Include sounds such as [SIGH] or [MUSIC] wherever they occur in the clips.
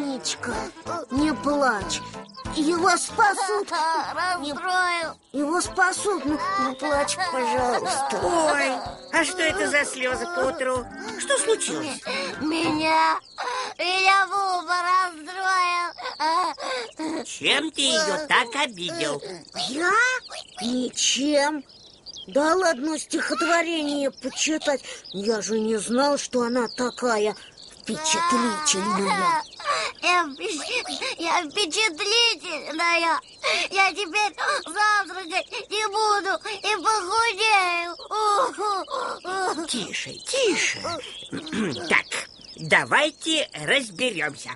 Зайчка, не плачь. Его спасут. Расстроил. Его спасут. Ну, не плачь, пожалуйста. Ой, а что это за слезы по утру? Что случилось? Меня, меня Буба расстроил. Чем ты ее так обидел? Я? Ничем. Дал одно стихотворение почитать. Я же не знал, что она такая впечатлительная. Я, впечат- я впечатлительная. Я теперь завтракать не буду и похудею. Тише, тише. [CLEARS THROAT] Так, давайте разберемся.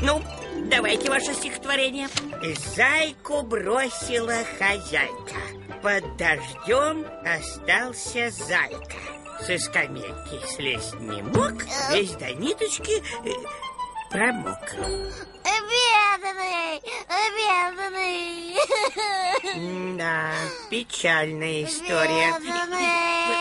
Ну, давайте ваше стихотворение. Зайку бросила хозяйка. Под дождем остался зайка. Со скамейки слезть не мог, весь до ниточки э, промок. Бедный, бедный. Да, печальная история. Бедный.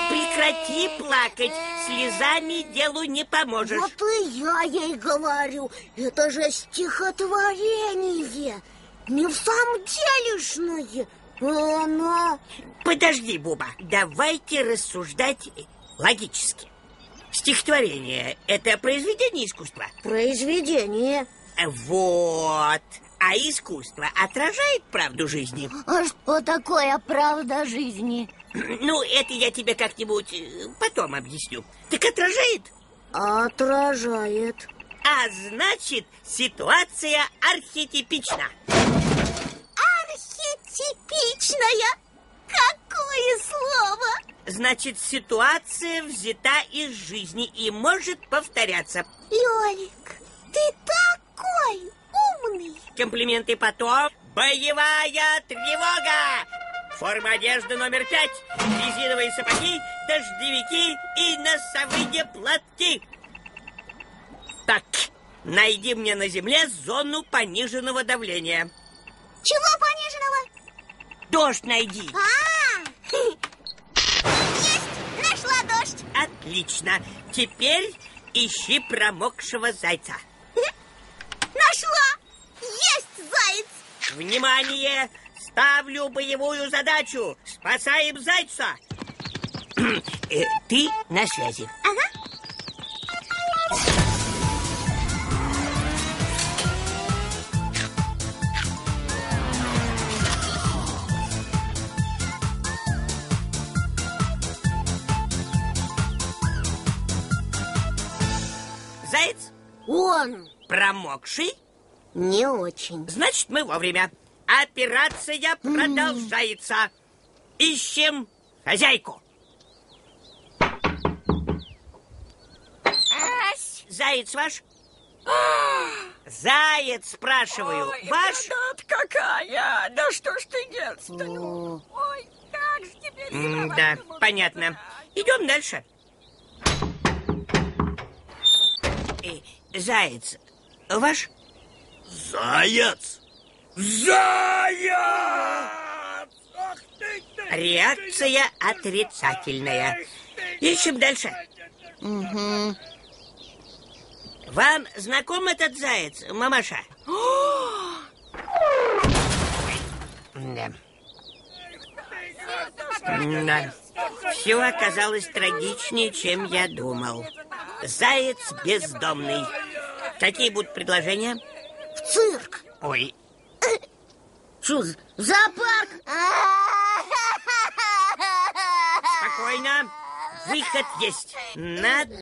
Прекрати плакать, слезами делу не поможешь. Вот и я ей говорю, это же стихотворение, не в самом делешное. А Она... Подожди, Буба, давайте рассуждать логически. Стихотворение – это произведение искусства. Произведение. Вот. А искусство отражает правду жизни? А что такое правда жизни? Ну, это я тебе как-нибудь э, потом объясню. Так отражает? Отражает. А значит, ситуация архетипична. Архетипичная. Значит, ситуация взята из жизни и может повторяться. Лёлик, ты такой умный. Комплименты потом. Боевая тревога! Форма одежды номер пять. Резиновые сапоги, дождевики и носовые платки. Так, найди мне на земле зону пониженного давления. Чего пониженного? Дождь найди. А, нашла дождь. Отлично. Теперь ищи промокшего зайца. Нашла. Есть заяц. Внимание! Ставлю боевую задачу. Спасаем зайца. [CLEARS THROAT] Э, Ты на связи. Заяц Он промокший, не очень. значит, мы вовремя. Операция продолжается. Ищем хозяйку. Заяц ваш? Заяц, спрашиваю, ваш? Бедот какая! Да что ж ты делать-то? ну? Ой, как же теперь М, Да, понятно. Идем дальше. Заяц, ваш? Заяц! Заяц! Ах ты, ты! Реакция отрицательная. Ищем дальше. Вам знаком этот заяц, мамаша? Да. Да. Все оказалось трагичнее, чем я думал. Заяц бездомный. Какие будут предложения? В цирк. Ой, Что, зоопарк? спокойно. Выход есть. Надо